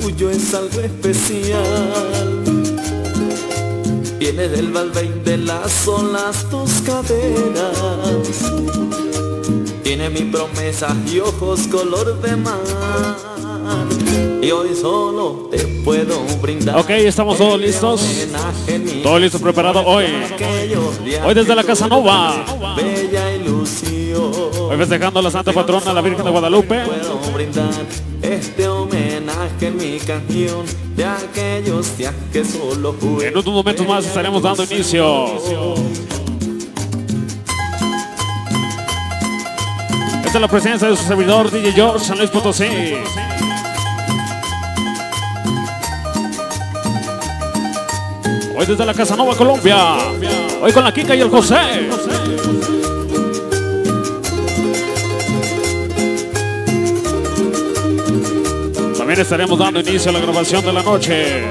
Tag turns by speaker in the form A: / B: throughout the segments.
A: tuyo es algo especial. Viene del balbein de las olas tus caderas. Tiene mi promesa y ojos color de mar. Y hoy solo te puedo brindar.
B: Ok, estamos todos
A: este
B: listos. Todo listo, preparado hoy. Hoy desde la Casa Nova.
A: Bella ilusión.
B: Hoy festejando a la Santa Patrona, la Virgen de Guadalupe.
A: Puedo brindar este en mi canción de aquellos días que solo jugué.
B: En unos momentos más estaremos dando inicio. Esta es la presencia de su servidor DJ George San Luis Potosí. Hoy desde la Casa Nova, Colombia. Hoy con la Kika y el José. Estaremos dando inicio a la grabación de la noche.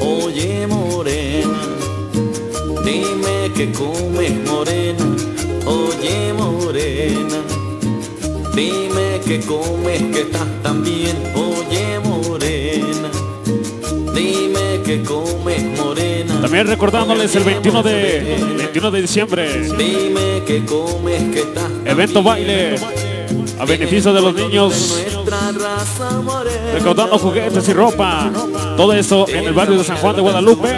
A: Oye morena, dime que comes morena. Oye morena, dime que comes que estás tan bien.
B: También recordándoles el 21 de, 21 de diciembre,
A: Dime que comes que estás tan
B: evento baile a beneficio de los niños, recaudando juguetes y ropa. Todo esto en el barrio de San Juan de Guadalupe.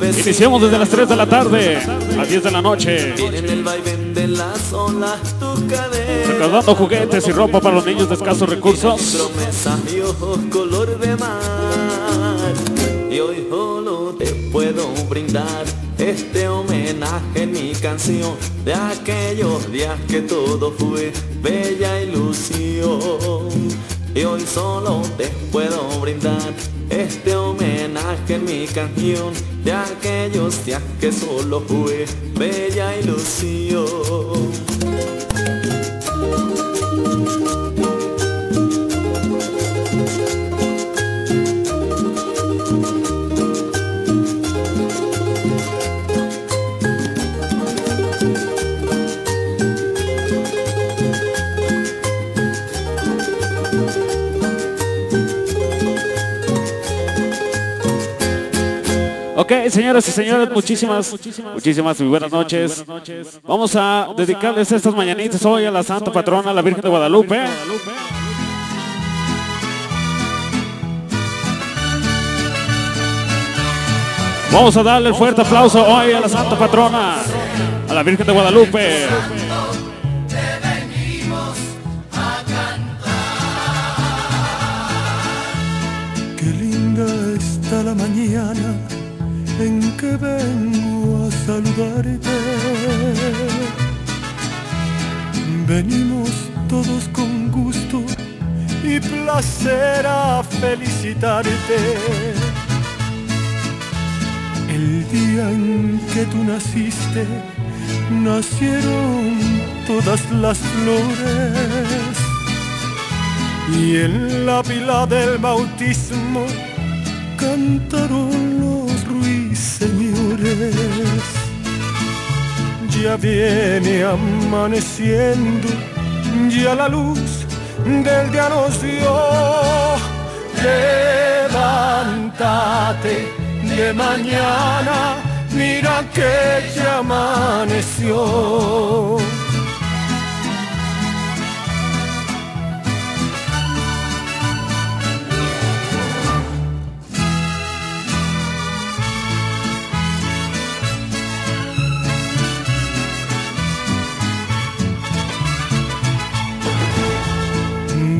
B: Iniciamos desde las 3 de la tarde a 10 de la noche, recaudando juguetes y ropa para los niños de escasos recursos.
A: De aquellos días que todo fue bella ilusión. Y hoy solo te puedo brindar este homenaje en mi canción de aquellos días que solo fue bella ilusión.
B: Ok, señoras y señores, muchísimas, muchísimas y buenas noches. Vamos a dedicarles estas mañanitas hoy a la Santa Patrona, la Virgen de Guadalupe. Vamos a darle el fuerte aplauso hoy a la Santa Patrona, a la Virgen de Guadalupe.
C: Qué linda está la mañana en que vengo a saludarte. Venimos todos con gusto y placer a felicitarte. El día en que tú naciste, nacieron todas las flores. Y en la pila del bautismo cantaron Ya viene amaneciendo, ya la luz del día nos dio. Levántate de mañana, mira que ya amaneció.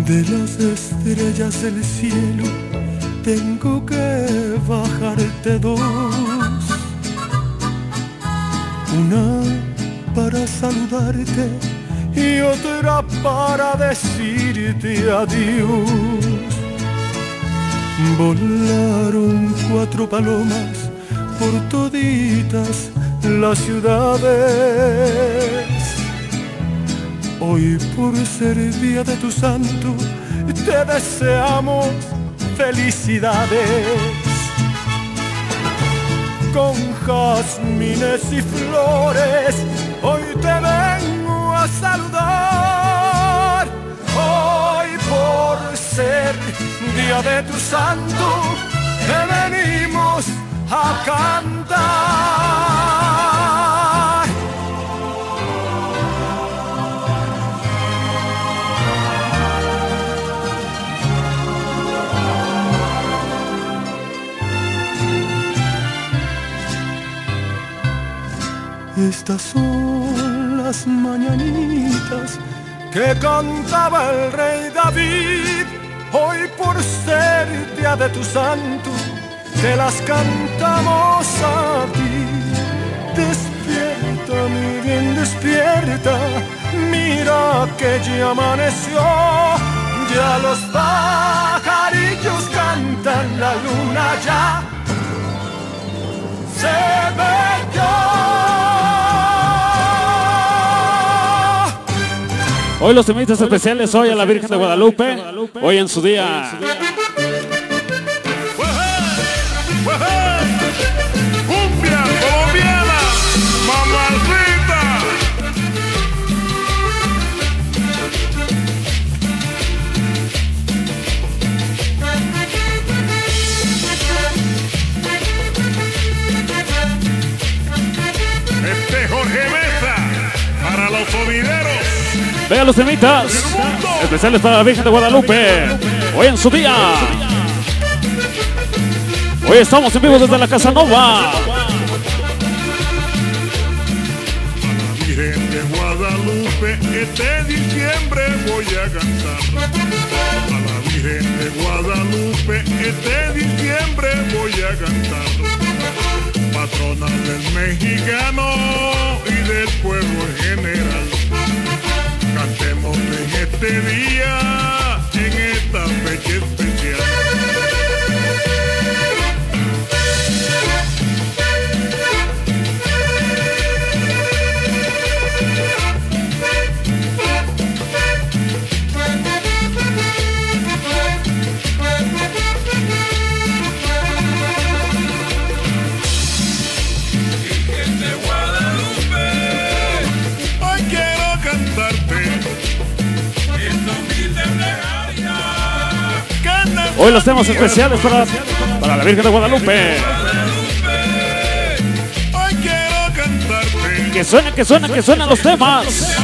C: De las estrellas del cielo tengo que bajarte dos. una para saludarte y otra para decirte adiós. Volaron cuatro palomas por toditas las ciudades. Hoy por ser día de tu santo, te deseamos felicidades. Con jazmines y flores, hoy te vengo a saludar. Hoy por ser día de tu santo, te venimos a cantar. Estas son las mañanitas que cantaba el rey David. Hoy por ser día de tu santo, te las cantamos a ti. Despierta, mi bien, despierta. Mira que ya amaneció. Ya los pajarillos cantan, la luna ya se ve
B: Hoy los temitas especiales, hoy a la Virgen de Guadalupe, hoy en su día. Vean los temitas especiales para la Virgen de Guadalupe, hoy en su día. Hoy estamos en vivo desde la Casa Nova.
D: Virgen de Guadalupe, este diciembre voy a cantar. A la Virgen de Guadalupe, este diciembre voy a cantar. Patrona del mexicano y del pueblo en general. Cantemos en este día, en esta fecha Hoy
B: los temas especiales para, para la Virgen de Guadalupe. Que suenen, que suenen, que suenan los temas.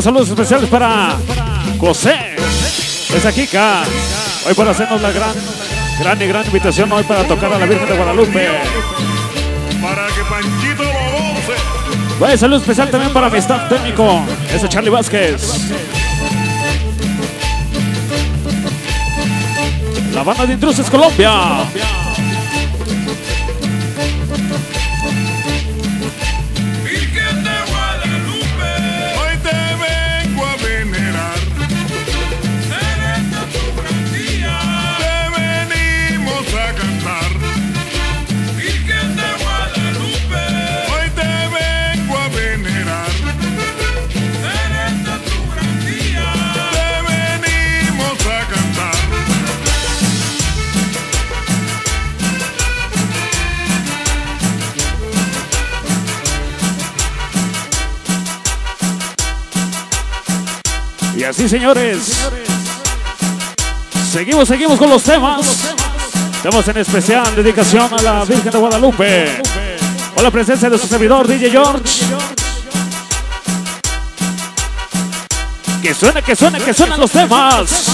B: Saludos especiales para José. Esa Kika. Hoy para hacernos la gran, gran y gran invitación hoy para tocar a la Virgen de Guadalupe.
D: Para que Panchito lo goce.
B: Vaya saludo especial también para mi staff técnico. Ese Charlie Vázquez. La banda de Intrusos Colombia. Y así, señores. Seguimos, seguimos con los temas. Temas en especial, dedicación a la Virgen de Guadalupe. Con la presencia de su servidor, DJ George. Que suene, que suene, que suenan los temas.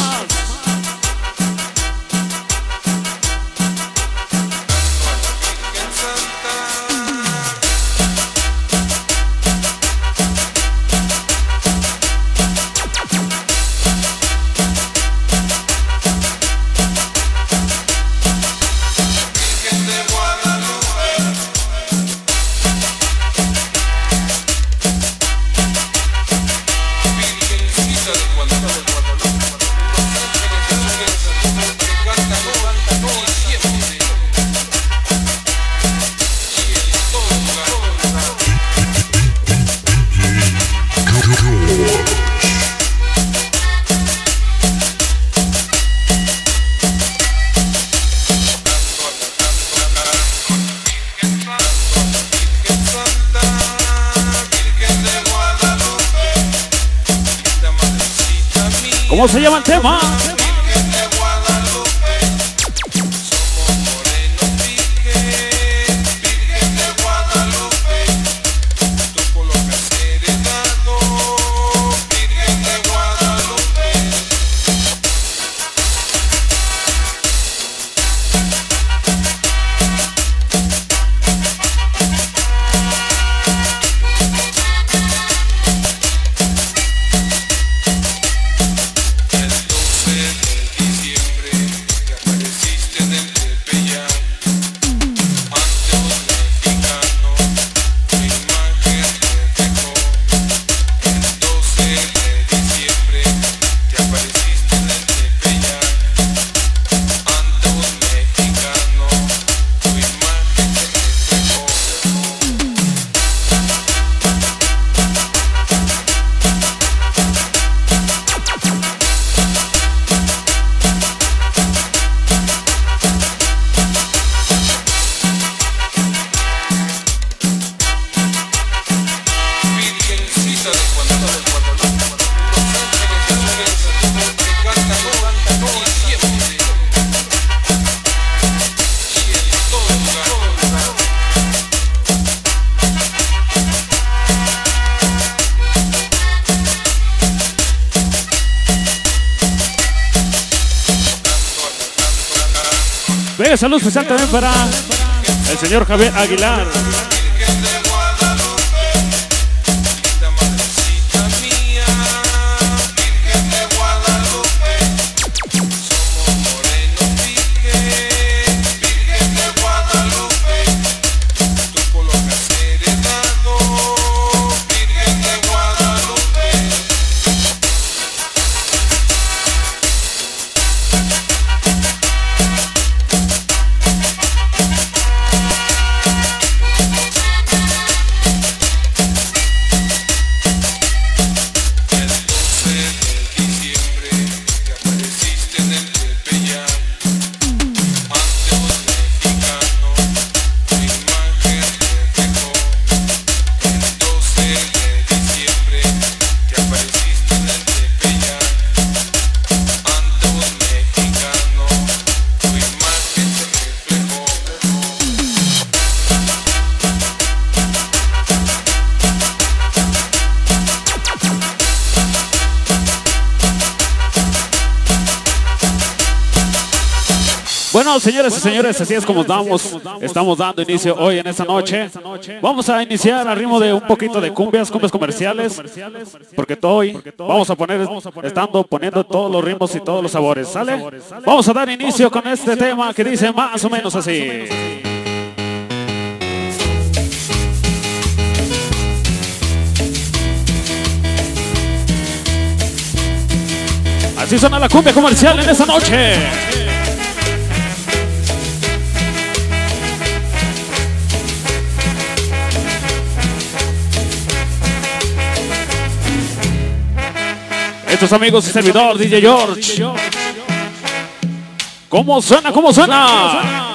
B: Señor Javier Aguilar. Bueno, señores y señores, así es como estamos, estamos dando inicio hoy en esta noche. Vamos a iniciar al ritmo de un poquito de cumbias, cumbias comerciales, porque hoy vamos a poner, estando poniendo todos los ritmos y todos los sabores, ¿sale? Vamos a dar inicio con este tema que dice más o menos así. Así suena la cumbia comercial en esta noche. Estos amigos y servidor DJ George. ¿Cómo suena? ¿Cómo suena? ¿Cómo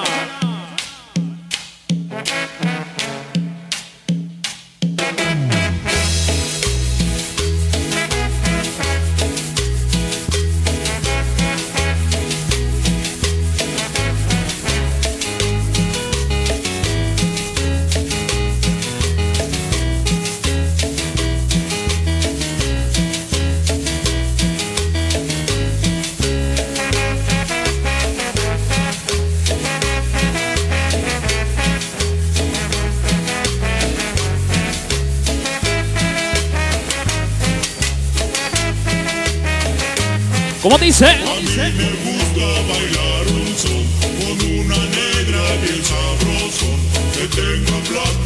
B: dice?
E: A mí me gusta bailar un son con una negra bien sabrosón que tenga plata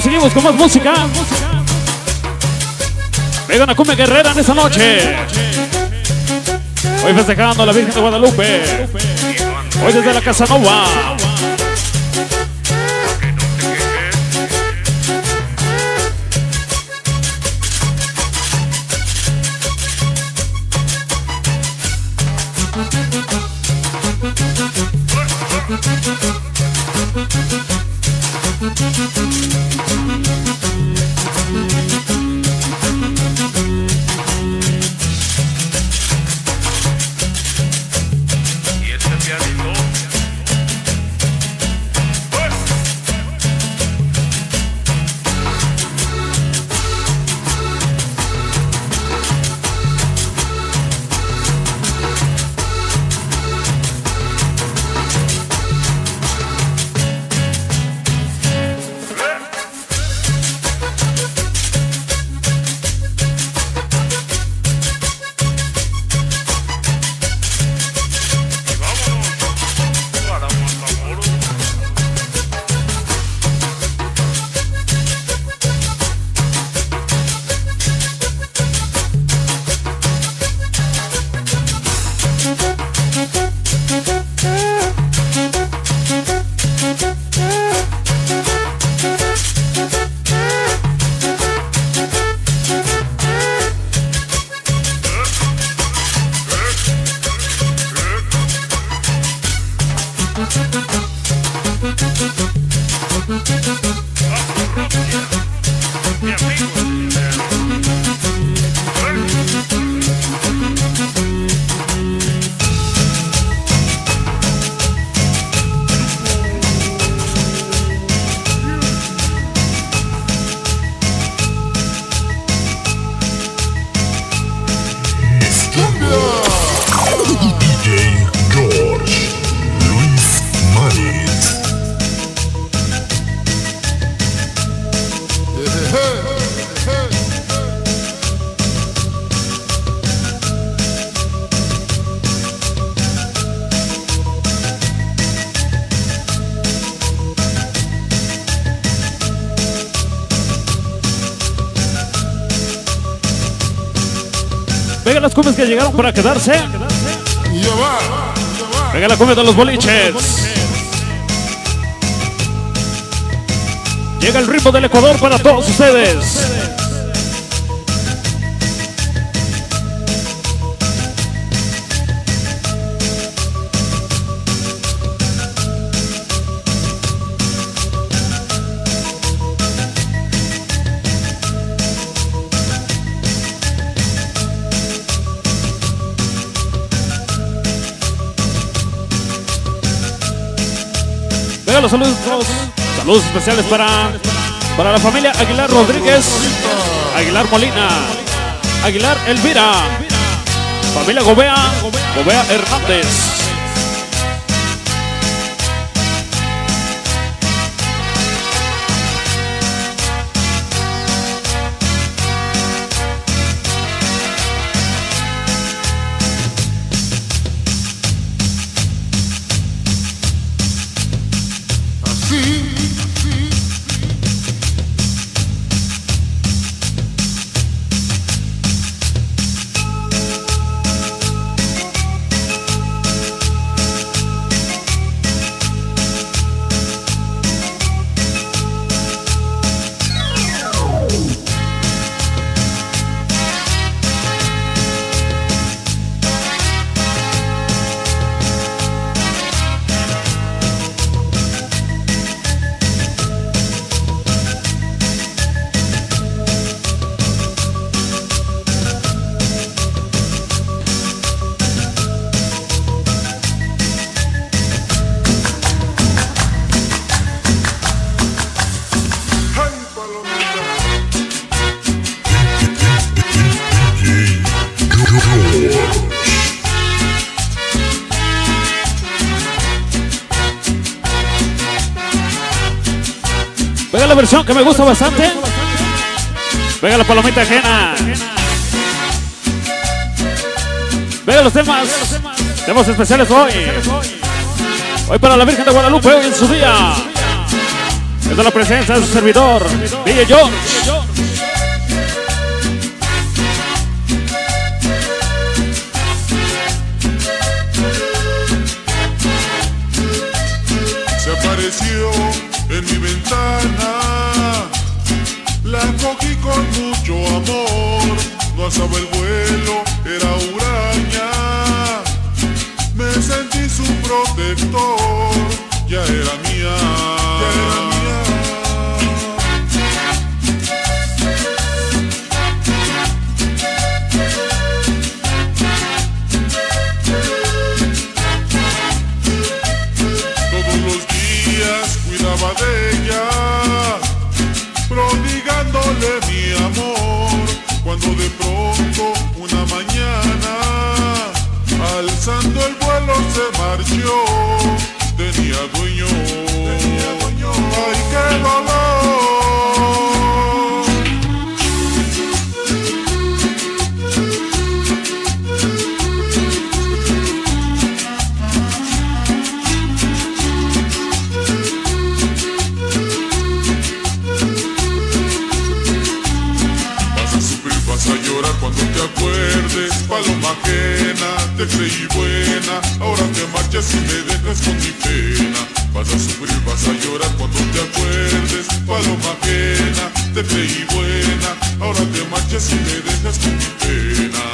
B: Seguimos, con más música. Venga una cumbia guerrera en esta noche. Hoy festejando a la Virgen de Guadalupe. Hoy desde la Casa las cumbias que llegaron para quedarse. Venga la cumbia de los boliches. Llega el ritmo del Ecuador para todos ustedes. Saludos, saludos especiales para, para la familia Aguilar Rodríguez, Aguilar Molina, Aguilar Elvira, familia Gobea, Gobea Hernández. Que me gusta bastante. Venga la palomita ajena. Venga los temas. Temas especiales hoy. Hoy para la Virgen de Guadalupe, hoy en su día. Es la presencia de su servidor, DJ George.
E: Cogí con mucho amor, no alzaba el vuelo, era huraña. Me sentí su protector, ya era mía, de pronto una mañana, alzando el vuelo se marchó, tenía dueño, paloma ajena, te creí buena, ahora te marchas y me dejas con mi pena. Vas a sufrir, vas a llorar cuando te acuerdes, paloma ajena, te creí buena, ahora te marchas y me dejas con mi pena.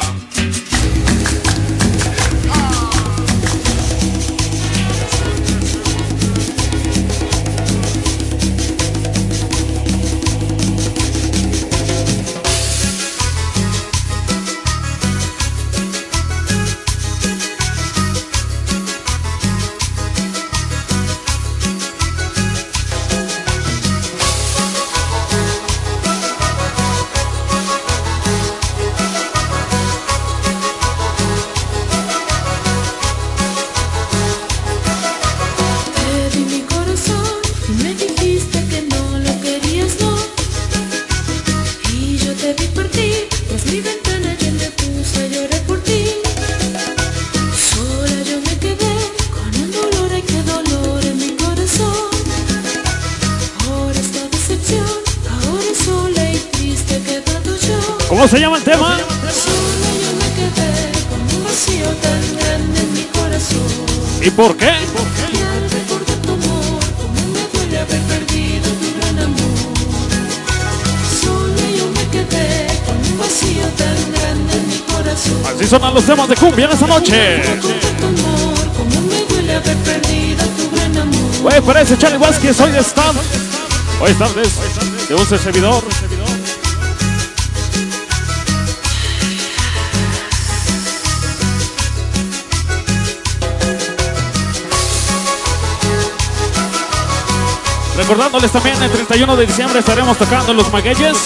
B: Se llama el tema? ¿Y por qué? Así sonan los temas de cumbia en esta noche. Güey, parece Charlie Vázquez, hoy está. Hoy tardes de un servidor. Recordándoles también el 31 de diciembre estaremos tocando los Magueyes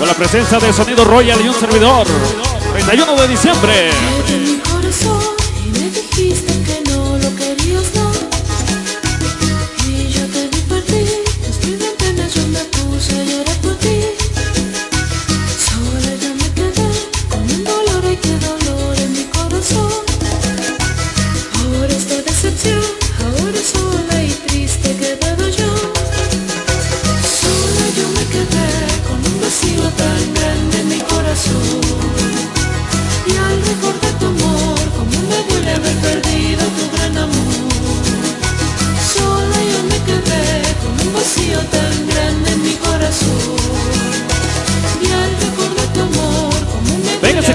B: con la presencia de Sonido Royal y un servidor. 31 de diciembre.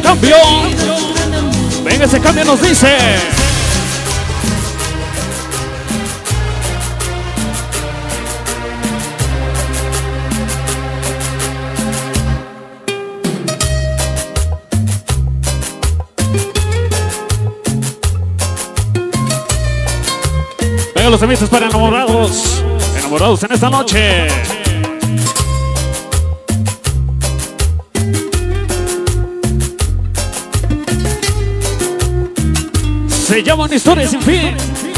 B: Cambio. Venga, ese cambio nos dice. Venga, los avisos para enamorados. Enamorados en esta noche. Llaman historias sin fin.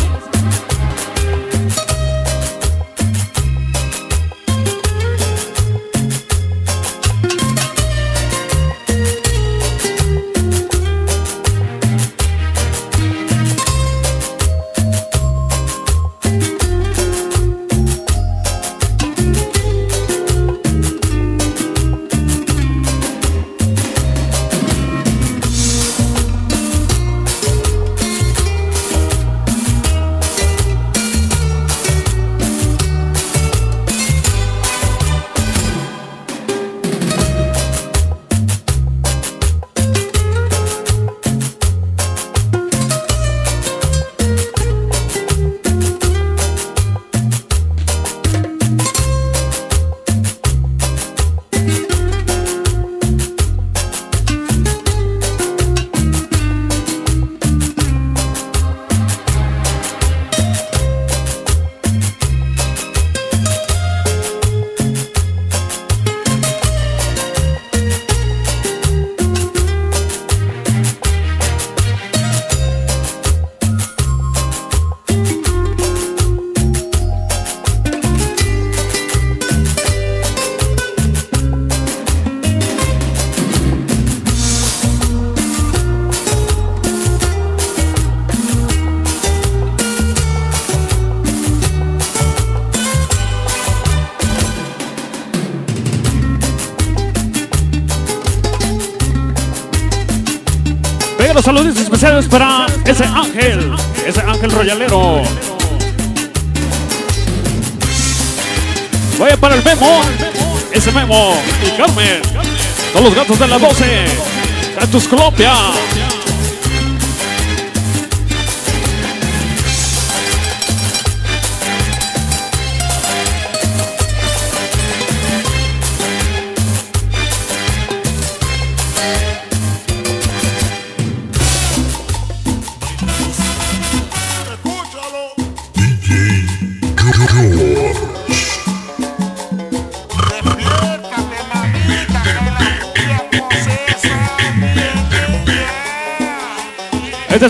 B: Saludos especiales para ese ángel, ese ángel royalero. Vaya para el Memo, ese Memo y Carmen. Todos los gatos de la 12. Cactus Colombia.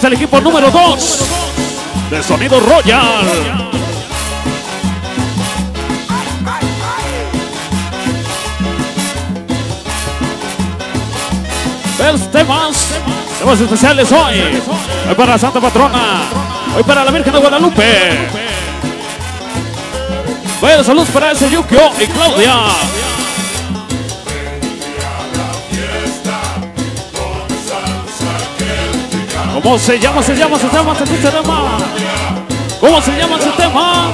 B: Es el equipo número 2 de Sonido Royal. Los temas, temas especiales hoy. Hoy para Santa Patrona. Hoy para la Virgen de Guadalupe. Buenos saludos para ese Yukio y Claudia. ¿Cómo se llama, se llama, se llama, se llama? ¿Cómo se llama ese tema?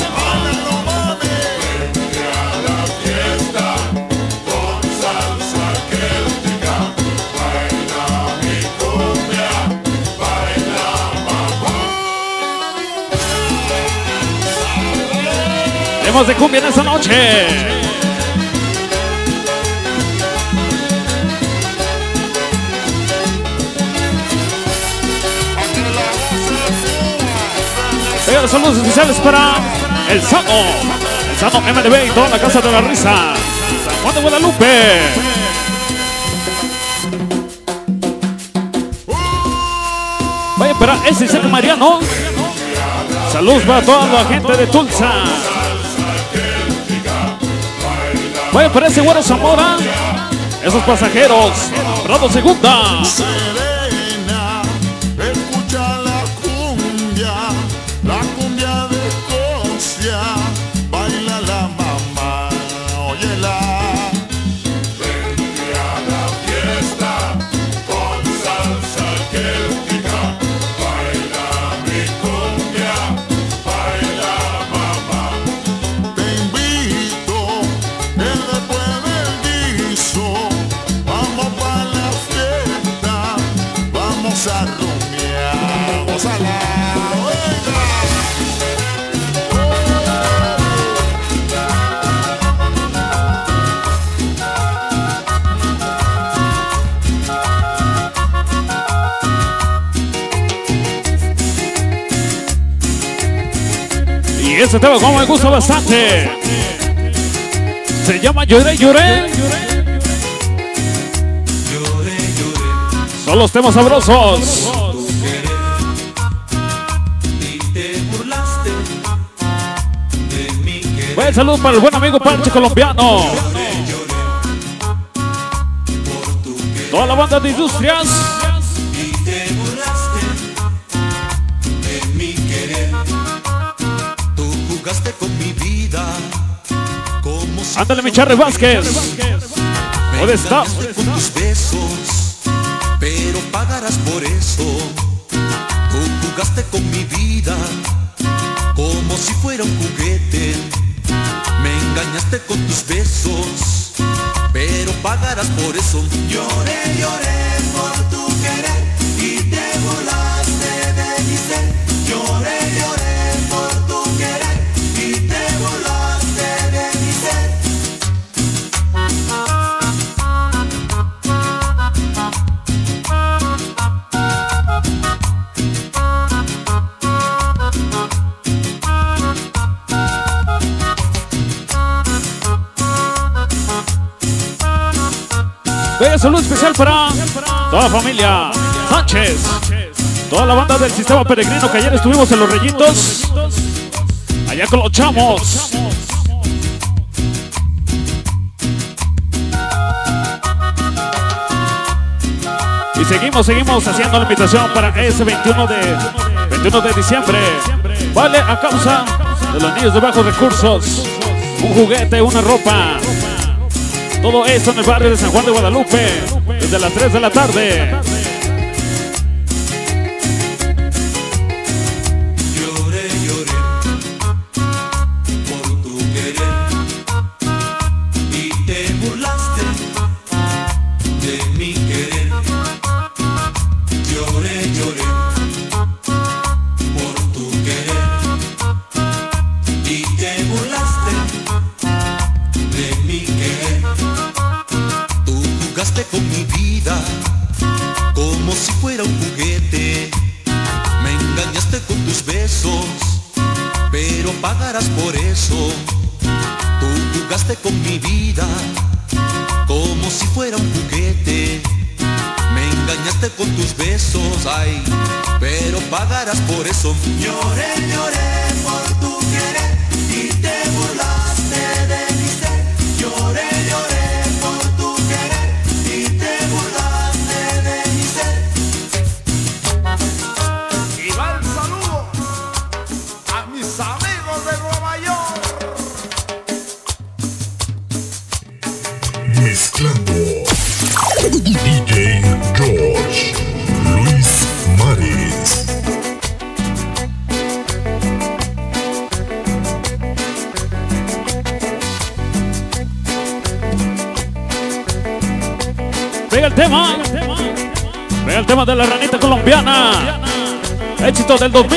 B: Temas de cumbia en esta noche. Saludos especiales para el Saco. Sano MDB y toda la casa de la risa. San Juan de Guadalupe. Vaya, pero ese es el Mariano. Saludos para toda la gente de Tulsa. Vaya, pero ese güero Zamora. Esos pasajeros. Prado Segunda. Ese tema como me gusta bastante. Se llama Lloré, lloré. Son los temas sabrosos. Buen saludo para el buen amigo Panche colombiano. Toda la banda de industrias. Ándale, mi Charre Vázquez.
F: me
B: ¿Dónde
F: engañaste con tus besos, pero pagarás por eso. Tú jugaste con mi vida como si fuera un juguete. Me engañaste con tus besos, pero pagarás por eso. Lloré, lloré
B: Bella salud especial para toda la familia Sánchez. Toda la banda del sistema peregrino que ayer estuvimos en los Reyitos. Allá con los chamos. Y seguimos, seguimos haciendo la invitación para ese 21 de, 21 de diciembre. Vale a causa de los niños de bajos recursos. Un juguete, una ropa. Todo esto en el barrio de San Juan de Guadalupe. Desde las 3 de la tarde.
F: Por eso. Lloré
B: del 2001.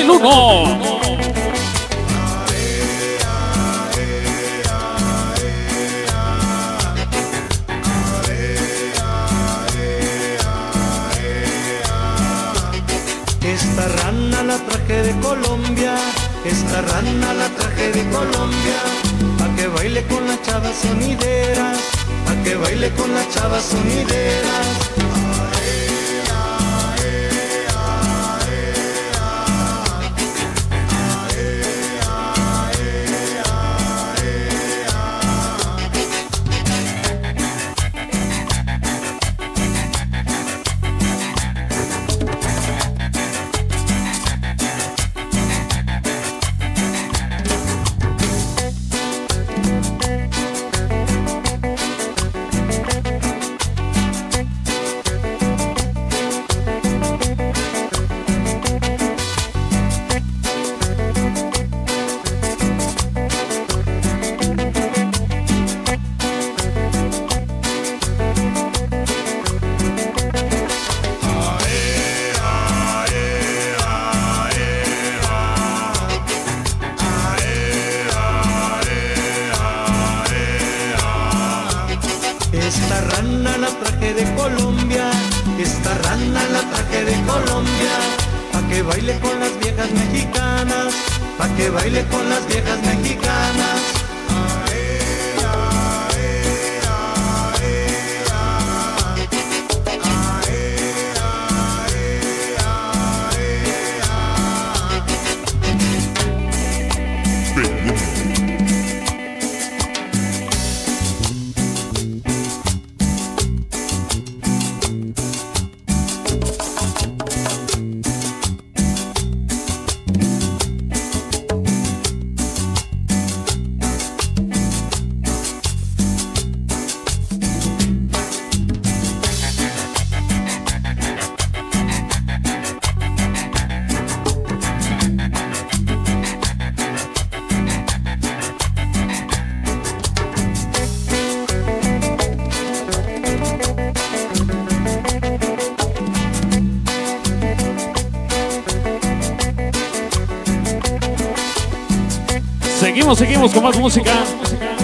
B: Seguimos, seguimos con más música.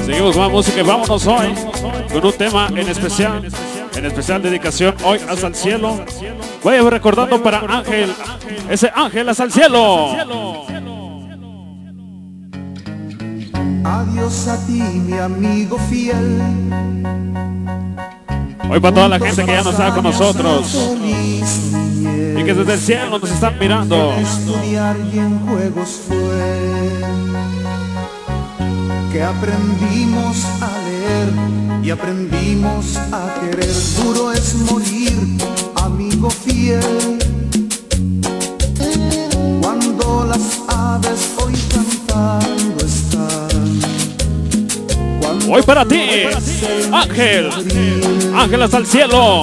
B: Seguimos con más música y vámonos hoy con un tema en especial. En especial dedicación hoy hasta el cielo. Voy a ir recordando para Ángel. Ese Ángel hasta el cielo.
G: Adiós a ti, mi amigo fiel.
B: Hoy para toda la gente que ya no está con nosotros y que desde el cielo nos están mirando.
G: Estudiar y en juegos fue que aprendimos a leer y aprendimos a querer. Duro es morir, amigo fiel. Cuando las aves hoy cantando están. Cuando
B: Hoy para ti, Ángel. Ángel hasta el cielo.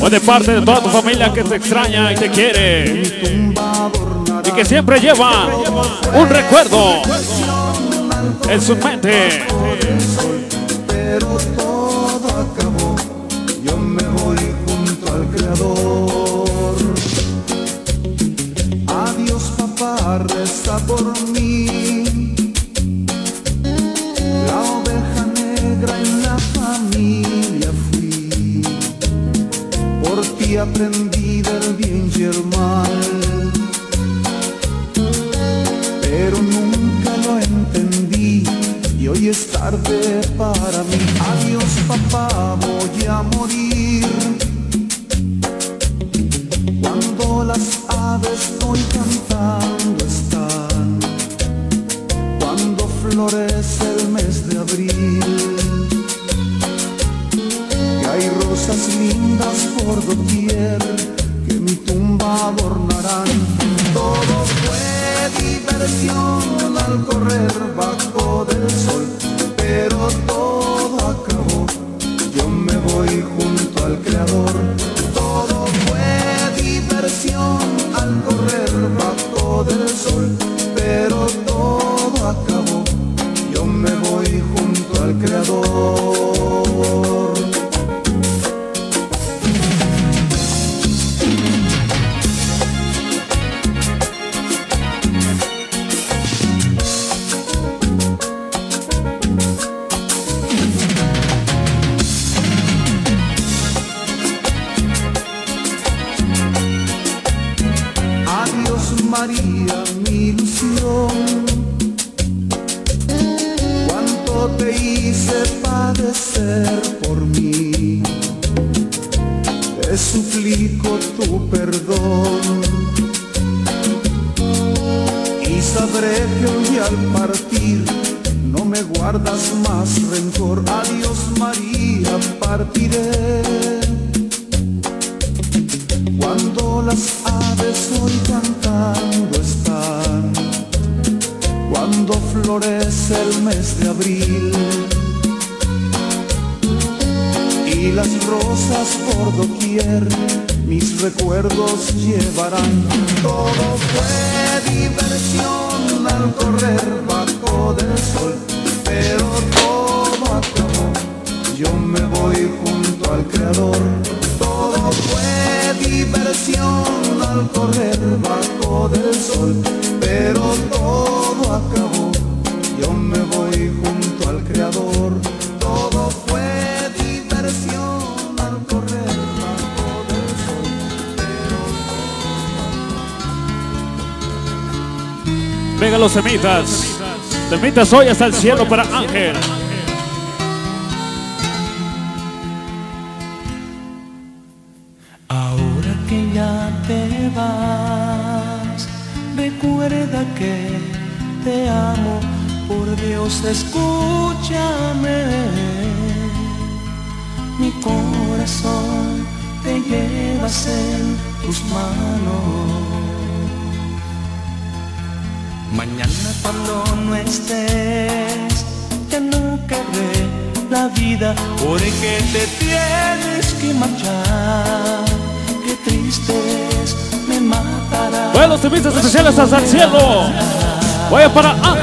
B: Hoy de parte de toda tu familia que te extraña y te quiere. Y que siempre lleva un recuerdo en su mente.
G: Las aves hoy cantando están, cuando florece el mes de abril, que hay rosas lindas por doquier que mi tumba adornarán. Todo fue diversión al correr bajo del sol, pero todo acabó. Yo me voy junto al creador. Correr bajo del sol, pero todo acabó. Yo me voy junto al Creador. Todo fue diversión al correr bajo del sol, pero
B: Venga los semitas. Semitas hoy hasta el cielo para Ángel.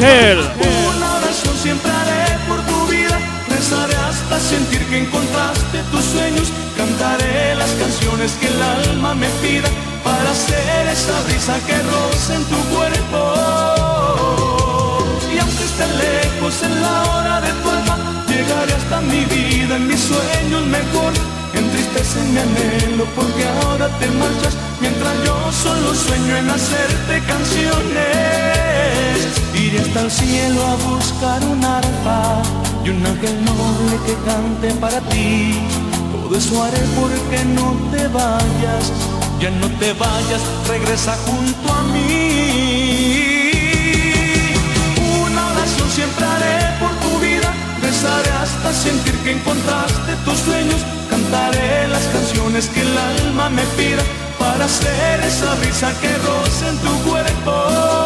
B: Ángel.
H: Una oración siempre haré por tu vida, rezaré hasta sentir que encontraste tus sueños, cantaré las canciones que el alma me pida para hacer esa brisa que roce en tu cuerpo. Y aunque esté lejos en la hora de tu alma, llegaré hasta mi vida, en mis sueños mejor. Entristece mi anhelo porque ahora te marchas Mientras yo solo sueño en hacerte canciones Iré hasta el cielo a buscar un arpa Y un ángel noble que cante para ti. Todo eso haré porque no te vayas Ya no te vayas, regresa junto a mí. Una oración siempre haré por tu vida Rezaré hasta sentir que encontraste tus sueños Cantaré las canciones que el alma me pida Para hacer esa brisa que roce en tu cuerpo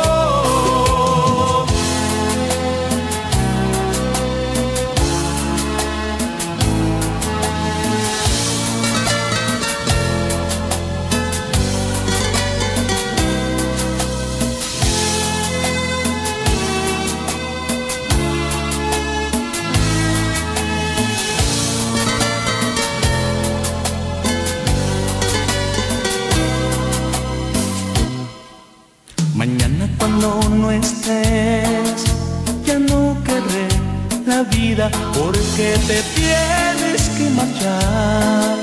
H: porque te tienes que marchar.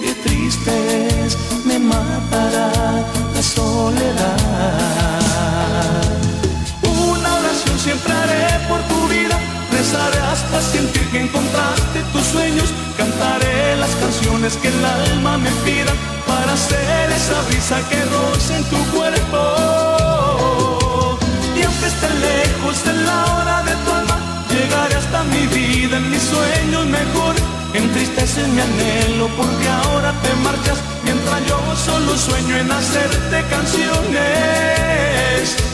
H: Qué triste es, me matará la soledad. Una oración siempre haré por tu vida, rezaré hasta sentir que encontraste tus sueños, cantaré las canciones que el alma me pida para hacer esa brisa que roce en tu cuerpo. Y aunque esté lejos en la hora de tu hasta mi vida, en mis sueños mejor. Entristece mi anhelo porque ahora te marchas, mientras yo solo sueño en hacerte canciones.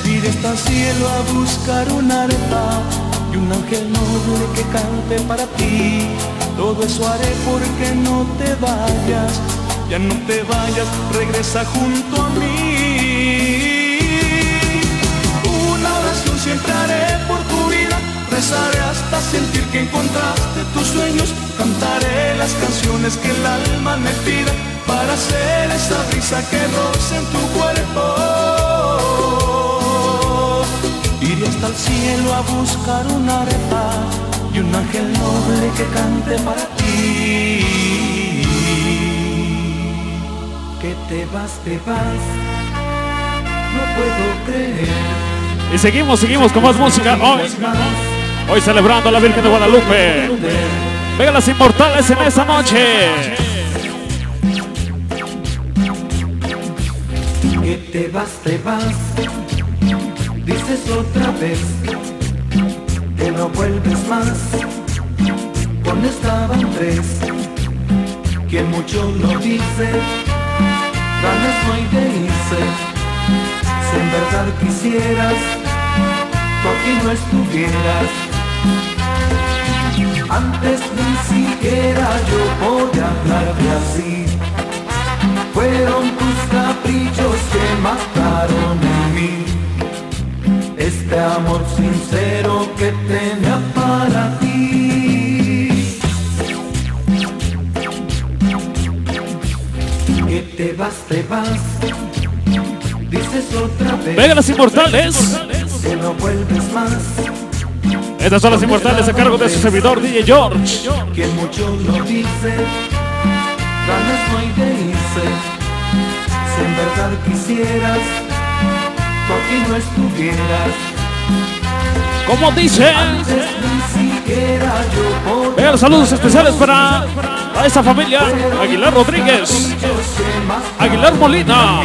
H: Iré hasta el cielo a buscar una arpa y un ángel noble que cante para ti. Todo eso haré porque no te vayas, ya no te vayas, regresa junto a mí. Una oración siempre haré por tu vida, rezaré hasta sentir que encontraste tus sueños, cantaré las canciones que el alma me pida para hacer esa brisa que roce en tu cuerpo. Iré hasta el cielo a buscar una arepa y un ángel noble que cante para ti. Que te vas, te vas, no puedo creer.
B: Y seguimos, seguimos con más música hoy. Hoy celebrando a la Virgen de Guadalupe. Venga las inmortales en esa noche.
F: Que te vas, te vas, dices otra vez que no vuelves más. Cuando estaban tres, quien mucho lo dice, ganas no hay de irse. Si en verdad quisieras, tú aquí no estuvieras. Antes ni siquiera yo podía hablarte así. Fueron tus caprichos que mataron en mí. Este amor sincero que tenía para ti. Que te vas, te vas. Dices otra vez.
B: Venga las inmortales.
F: Que no vuelves más.
B: Estas son las inmortales a cargo de su servidor DJ George.
F: Que mucho lo dice. Ganas no hay de irse. Si en verdad quisieras, tú aquí no estuvieras.
B: Como dice. Saludos especiales para a esa familia. Aguilar Rodríguez. Aguilar Molina.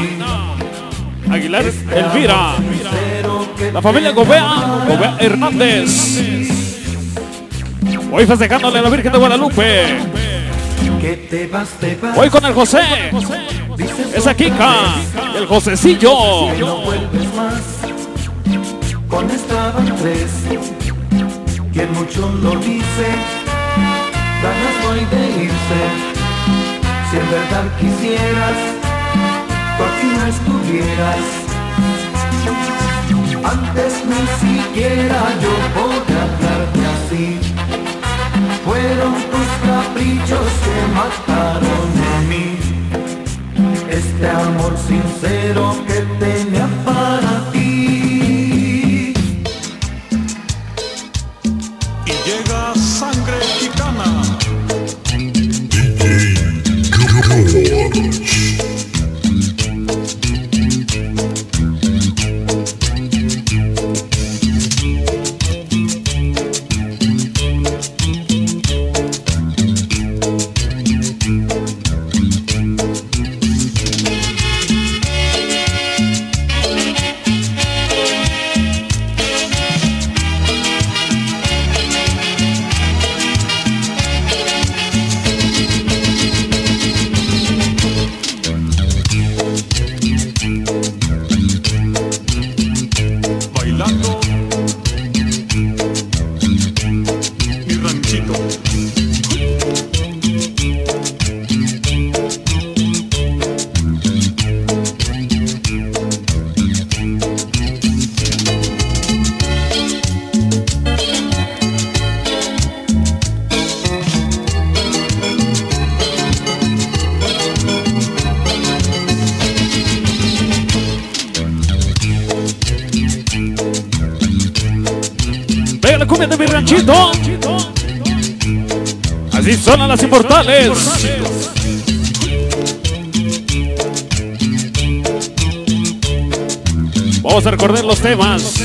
B: Aguilar Elvira. La familia Gobea. Gobea Hernández. Hoy festejándole a la Virgen de Guadalupe.
F: que.
B: Hoy con el José. Esa Kika. El Josecillo.
F: que. Cuando estaban tres, quien mucho lo dice, ganas hay de irse. Si en verdad quisieras, tú aquí no estuvieras. Antes ni siquiera yo podía hablarte así. Fueron tus caprichos que mataron en mí este amor sincero que tenía
B: son las inmortales. Vamos a recordar los temas.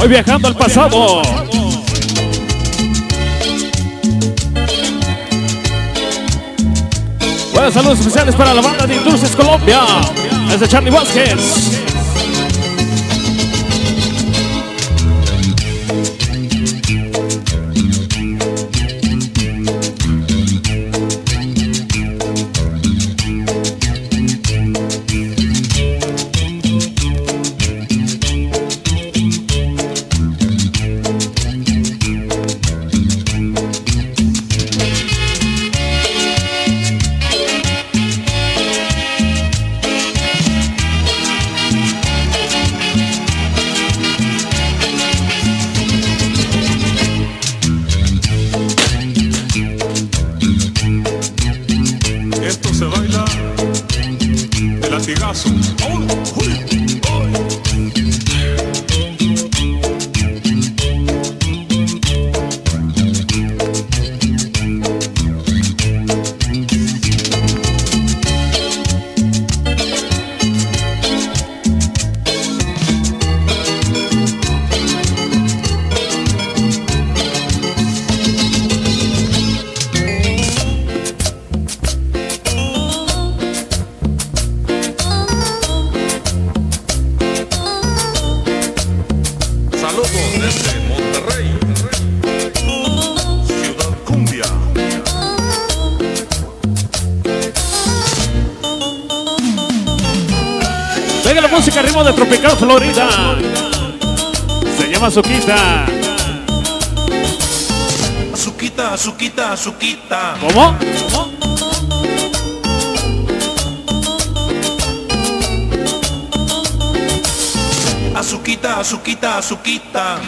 B: Hoy viajando al pasado. Buenos saludos especiales para la banda de Indulces Colombia. Es de Charlie Vázquez.
G: música ritmo de Tropical Florida. Se llama Suquita.
I: Suquita, Suquita, Suquita.
G: ¿Cómo?
I: ¿Cómo? Azuquita, azuquita, azuquita.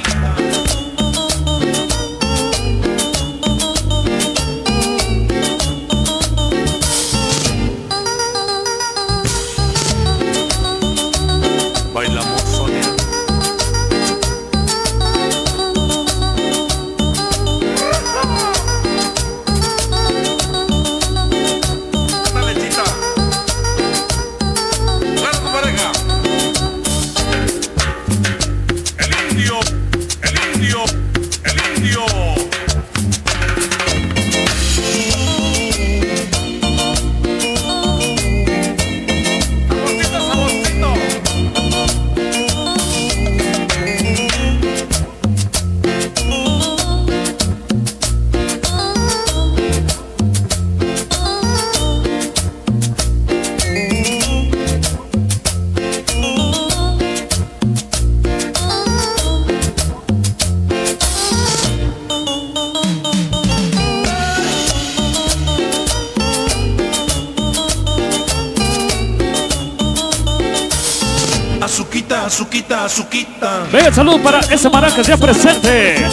G: salud para ese maracas ya presente.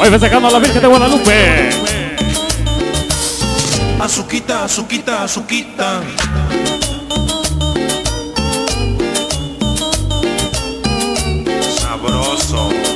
G: Hoy festejando a la Virgen de Guadalupe.
I: Azuquita, azuquita, azuquita.
F: Sabroso.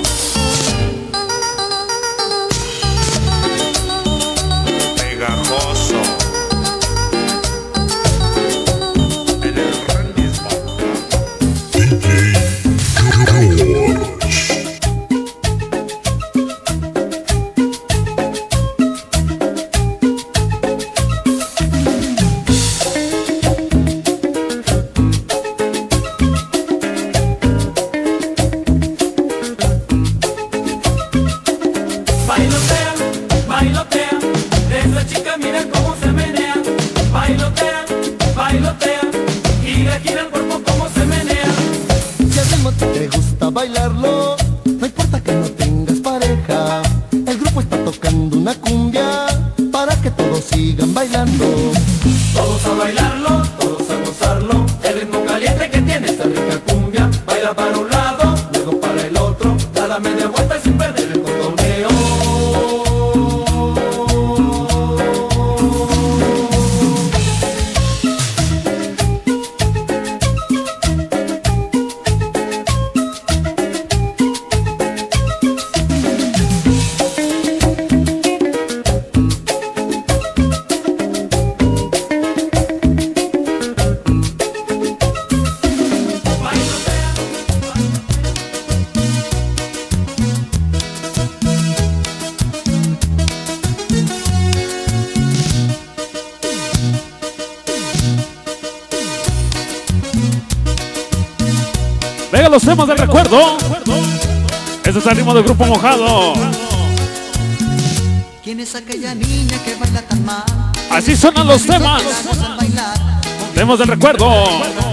G: Venga los temas del recuerdo. Este es el ritmo del grupo mojado.
B: ¿Quién es aquella niña que baila tan?
G: Así sonan los temas. Temas del recuerdo.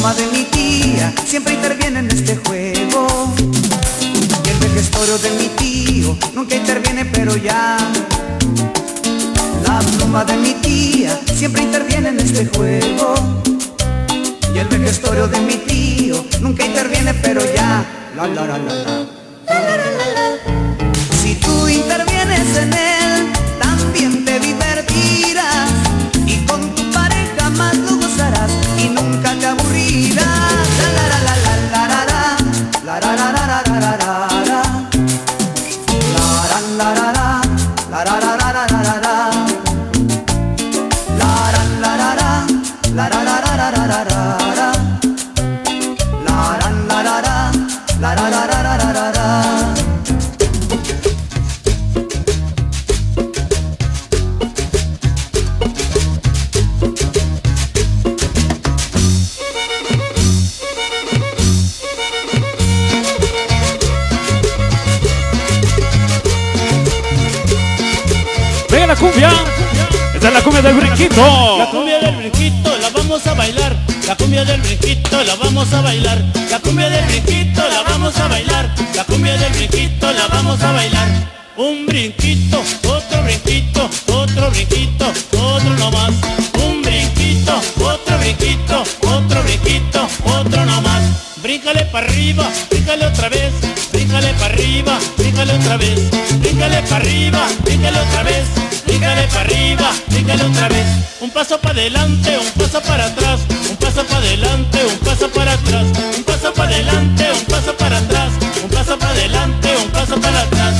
B: La
G: pluma de mi tía siempre interviene en este juego. Y el vejestorio de mi tío nunca interviene, pero ya. La pluma de mi tía siempre interviene en este juego. Y el vejestorio de mi tío nunca interviene, pero ya. La la la la la. Si La
B: cumbia del brinquito
J: la vamos a bailar. La cumbia del brinquito la vamos a bailar. Un brinquito, otro brinquito, otro brinquito, otro no más. Un brinquito, otro brinquito, otro brinquito, otro no más. Bríncale para arriba, bríncale otra vez, bríncale para arriba, bríncale otra vez, bríncale para arriba, bríncale otra vez, bríncale para arriba, bríncale otra vez. Un paso para adelante, un paso para atrás, paso para adelante, un paso para atrás, un paso para adelante, un paso para atrás, un paso para adelante, un paso para atrás.